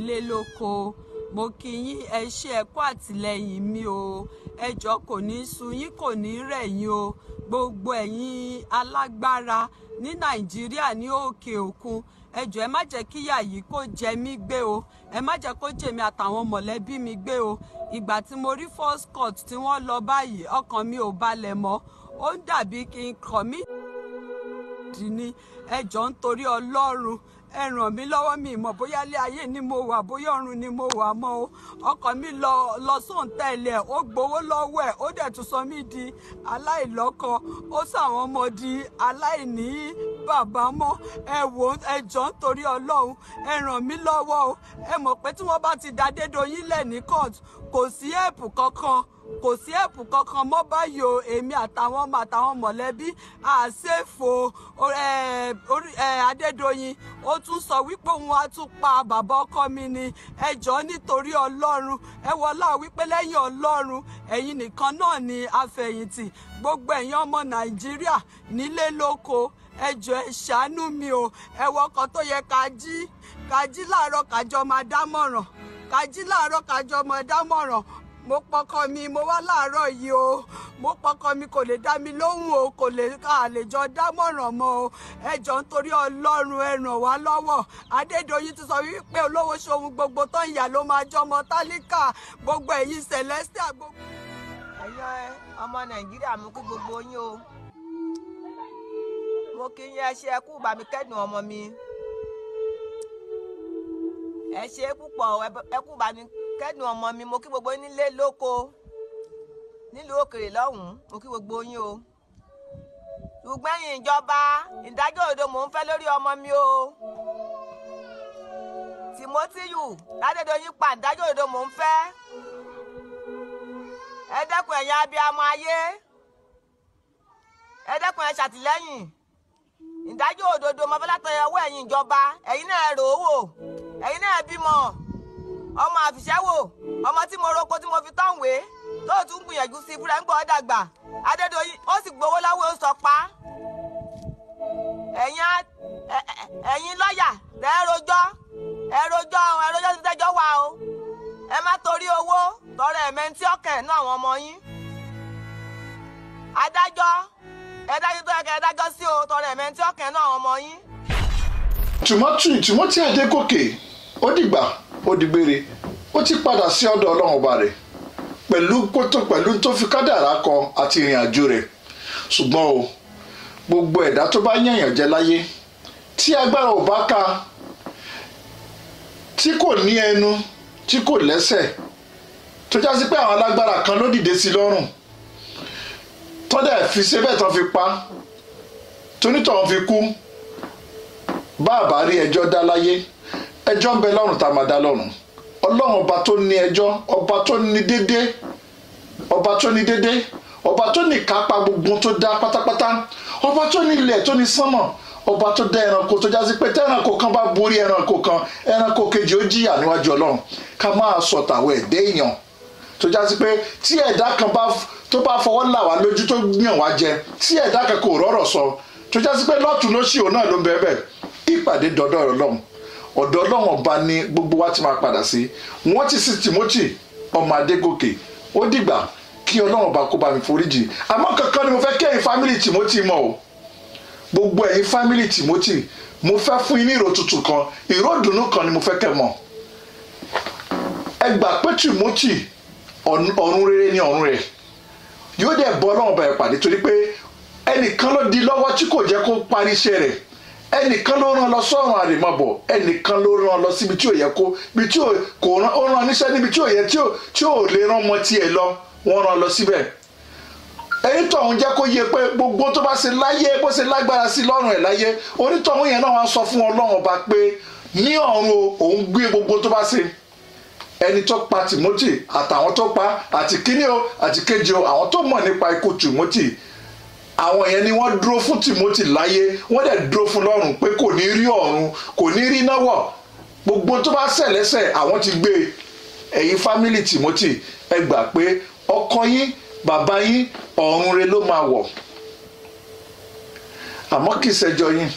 nílé lóko. Mo kí yín ẹ ṣe ẹ kú àtìlẹ́yìn mi o. Ẹjọ́ kò ní sú yín kò ní rẹ̀ yín o. Gbogbo ẹ̀yin alágbára ní nàìjíríà ní òkè òkun ẹjọ́ ẹ má jẹ́ kíyà yìí kó jẹ mí gbé o. Ẹ má jẹ́ kó jèmi àtàwọn mọ̀lẹ́bí mi gbé o. Ìgbà tí mo rí first court tí wọ́n lọ báyìí ọkàn mi ò balẹ̀ mọ́. Ó ń dàbí kí n kọ̀ mí dì ní ẹjọ́ nítorí ọlọ́run ẹ ràn mí lọ́wọ́ mi mọ̀ bóyá ilé ayé ni mo wà bóyá ọ̀run ni mo wà mọ́ o. Ọkọ mi lọ lọ sóńtẹ̀lẹ̀ ó gbowó lọ́wọ́ ẹ̀ ó dẹ̀ tún sọ mí di aláìlọ́kọ ó sọ àwọn ọmọ di aláìní bàbá mọ́. Ẹ wò ẹ jọ nítorí ọlọ́run ẹ ràn mí lọ́wọ́ o. Ẹ mọ̀ pé tí wọ́n bá ti dá Adédoyin lẹ̀ ní court kò sí ẹ̀pù kankan kò sí ẹ̀pù kankan mọ́ báyìí o. Èmi àtàwọn ọmọ àtàwọn mọ̀lẹ́bí àṣefò Adédoyin ó tún sọ wípé òun á tún pa bàbá ọkọ mi ni. Ẹ jọ̀ọ́ nítorí ọlọ́run ẹ wọlá wípé lẹ́yìn ọlọ́run ẹ̀yin nìkan náà ni àfẹ̀yìntì gbogbo ẹ̀yin ọmọ nàìjíríà nílé lóko ẹ jọ̀ọ́ ẹ ṣàánú mi o. Ẹ wọkọ̀ tó yẹ ká jí ká jí láàárọ̀ kájọ máa dámọ̀ràn. Ká jí láàárọ̀ kájọ máa dámọ̀ràn. Mo pọkọ mi mo wá láàárọ̀ yìí o. Mo pọkọ mi kò lè dá mi lóhùn o. Kò lè ká lè jọ dámọ̀ràn mọ́ o. Ẹ jọ nítorí ọlọ́run ẹ wá lọ́wọ́. Adédoyin ti sọ wípé olówó ṣohun gbogbo tó ń ló máa jọmọ tálíkà. Gbogbo ẹ̀yin celestia gbogbo. ẹ̀yin ọmọ nàìjíríà mú kí gbogbo yín o mo kí yín ẹ ṣe ẹ kú bá mi kẹ́dùn ọmọ mi. Ẹ ṣe é púpọ̀ ẹ kú bá mi kẹ́dùn ọmọ mi. Mo kí gbogbo nílé lóko nílùú òkèèrè lọ́hùn-ún. Mo kí gbogbo yín o. Ṣùgbọ́n ẹ̀yin ìjọba ìdájọ́ òdo mò ń fẹ́ lórí ọmọ mi o. Timothy Adédoyin pa ìdájọ́ òdo mò ń fẹ́. Ẹ dẹ́kun ẹ̀yin abiyamọ ayé. Ẹ dẹ́kun ẹ ṣàtìlẹ́yìn ìdájọ́ òdodo mo fẹ́ látọyọ ọwọ́ ẹ̀yin ìjọba ẹ̀yin náà rò ó wò ẹ̀yin náà bímọ. Ọmọ àfìṣẹ́wò ọmọ tí mo roko tí mo fi tọ́ǹwé tó tún gbìyànjú sí fúnra ń gbọ́ dàgbà. Adédoyin ó sì gbowó lọ́wọ́ ó sọ pa ẹ̀yin lọ́ọ̀yà ẹ rojọ́ ẹ rojọ́ ẹ rojọ́ ti tẹ́jọ́ wà o. Ẹ má torí owó tọrọ ẹ̀mẹ́ntì ọ̀kẹ́ náà àwọn ọmọ yín. Adájọ́ ẹ dájú tó yẹ kẹ́ ẹ dájọ́ sí o tọrọ ẹ̀mẹ́ntì ọ̀kẹ́ náà àwọn ọmọ yín. Timothy Timothy Adégòkè ó dìgbà ó dìgbére ó ti padà sí ọ̀dọ̀ Ọlọ́run ọba rẹ̀. Pẹ̀lú kótó pẹ̀lú tó fi kádàrá kọ àti ìrìn àjò rẹ̀. Ṣùgbọ́n o gbogbo ẹ̀dá tó bá yànyàn jẹ láyé tí agbára ò bá ká tí kò ní ẹnu tí kò lẹ́sẹ̀ tó já sí pé àwọn alágbára kan ló dìde sí lọ́rùn tọ́dẹ̀ fi ṣébẹ̀ tán fi pa. Tónítọ̀hún fi kú. Bá rí ẹjọ́ dá láyé ẹjọ́ ń bẹ lọ́rùn tá a máa dá lọ́rùn ọlọ́run ọba tó ní ẹjọ́ ọba tó ní dédé ọba tó ní dédé ọba tó ní kápá gbogbo tó dá pátápátá ọba tó ní ilẹ̀ tó ní sánmọ̀ ọba tó dá ẹranko tó jásí pé tẹ́ranko kan bá borí ẹranko kan ẹranko kejì ó jìyà níwájú ọlọ́run. Ká máa sọ tàwọn ẹ̀dẹ́ èèyàn tó jásí pé tí ẹ̀dá kan bá tó bá fọwọ́ là wá lójú tó yàn wá jẹ tí ẹ̀dá kan kò rọ́rọ̀ sọ tó jásí pé lọ́tún lósì òun náà ló ń bẹ́ẹ̀ bẹ́ẹ̀. Ìpàdé dọ́dọ̀ ọlọ́run. Ọ̀dọ̀ ọlọ́run ọba ni gbogbo wa ti máa padà sí. Wọ́n ti sí Timothy ọmọ Adégòkè. Ó dìgbà kí ọlọ́run ọba kó bá mi foríjì. Àmọ́ kankan ni mo fẹ́ kí ẹ̀yin fámìlì Timothy mọ̀ o. Gbogbo ẹ̀yin fámìlì Timothy mo fẹ́ fún yín ní ìró tuntun kan. Ìró ìdùnnú kan ni mo fẹ́ kẹ́ mọ̀. Ẹ gbà pé Timothy ọ̀run rere ni ọ̀run rẹ̀. Yóò dẹ̀ bọ́ ọlọ́run ọba ẹ̀ pàdé torí pé ẹnìkan ló di lọ́wọ́ tí kò jẹ́ kó parí iṣẹ́ rẹ̀. Ẹnìkan ló rán lọ sọ́run àrèmabọ̀ ẹnìkan ló rán lọ síbi tí ò yẹ kó bí tí kò rán ó rán níṣẹ́ níbi tí ò yẹ tí ò lè rán ọmọ tiẹ̀ lọ wọ́n rán lọ síbẹ̀. Ẹni tọ̀hún jẹ́ kó yẹ pé gbogbo tó bá ṣe láyé bó ṣe lágbára sí lọ́rùn ẹ̀ láyé onítọ̀hún yẹn náà wá sọ fún ọlọ́run ọba pé ní ọ̀run òun gbé gbogbo tó bá ṣe ẹni tó pa Timothy àtàwọn tó pa àti kíní o àti kejì o àwọn tó mọ̀ nípa ikú Timothy. Àwọn yẹn ni wọ́n dúró fún Timothy láyé. Wọ́n dẹ̀ dúró fún lọ́run pé kò ní rí ọ̀run kò ní rí náwọ̀. Gbogbo tó bá ṣẹ̀ lẹ́sẹ̀ àwọn ti gbé ẹ̀yin fámìlì Timothy ẹ gbà pé ọkọ yín bàbá yín ọ̀run re ló máa wọ̀. Àmọ́ kì í ṣẹjọ́ yín.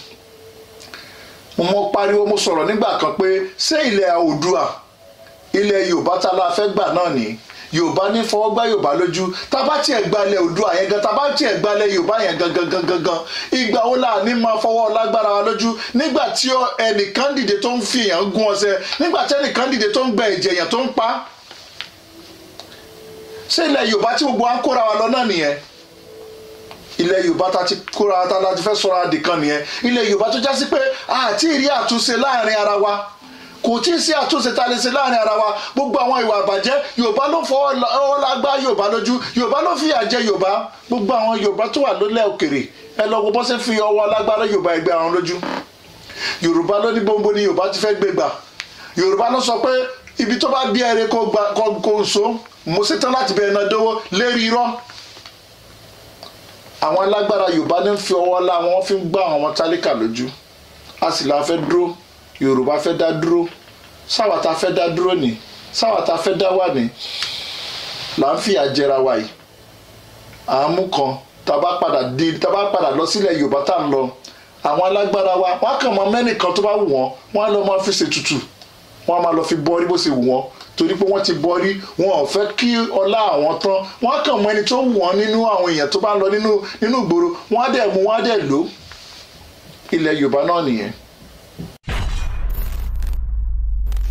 Mo mọ pariwo mo sọ̀rọ̀ nígbà kan pé ṣé ilẹ̀ oòdùà ilẹ̀ yorùbá tá la fẹ́ gbà náà ni. Yorùbá ní fọwọ́ gbá yorùbá lójú. Tá bá tiẹ̀ gbalẹ̀ oòdùà yẹn gan tá bá tiẹ̀ gbalẹ̀ yorùbá yẹn gan gan gan gan ìgbà wo la ní máa fọwọ́ lágbára wa lójú? Nígbà tí ẹnìkan dìde tó ń fi èèyàn gún ọṣẹ nígbà tí ẹnìkan dìde tó ń gbẹ ẹ̀jẹ̀ èèyàn tó ń pa ṣé ilẹ̀ yorùbá tí gbogbo wa ń kóra wa lọ náà nìyẹn? Ilẹ̀ yorùbá ta ti kóra ta la ti fẹ́ sọ̀rọ̀ adìkan nìyẹn. Ilẹ̀ yorùbá tó jásí pé àti ìrí àtúnṣe láàárín ara wa kò tí ì sí àtúnṣe ta lè ṣe láàárín ara wa. Gbogbo àwọn ìwà àbàjẹ́ yorùbá ló fọwọ́ lágbá yorùbá lójú. Yorùbá ló fìyà jẹ yorùbá. Gbogbo àwọn yorùbá tó wà lólẹ̀ òkèèrè ẹ lọ bọ́ sẹ́ fi ọwọ́ lágbára yorùbá ẹgbẹ́ àwọn lójú. Yorùbá ló ní gbogbo ni yorùbá ti fẹ́ gbé gbà. Yorùbá ló sọ pé ibi tó bá bí ẹrẹ kó gba kó so mo ṣetán láti bẹ̀rẹ̀ náà dówó lérí irọ́. Àwọn alágbára yorùbá ní fi ọwọ́ lá wọn fi gbá àwọn tálíkà lójú. A sì la fẹ́ dúró yorùbá fẹ́ dá dúró. Sáwà tá a fẹ́ dá dúró ní sáwà tá a fẹ́ dá wà ní là ń fìyà jẹra wa yìí. Àmú kan. Tá a bá padà di tá a bá padà lọ sílẹ̀ yorùbá tá ń lọ àwọn alágbára wa wọn kàn mọ mẹ́nìkan tó bá wù wọ́n wọ́n á lọ máa fi ṣètùtù. Wọ́n á máa lọ fi bọ́rí bó ṣe wù wọ́n. Torí pé wọ́n ti bọ́rí wọn ò fẹ́ kí ọlá àwọn tán. Wọ́n kàn mọ ẹni tó wù wọ́n nínú àwọn èèyàn tó bá ń lọ nínú nínú ìgboro. Wọ́n á dẹ̀ mú wọ́n á dẹ̀ lò ilẹ̀ yorùbá náà nìyẹn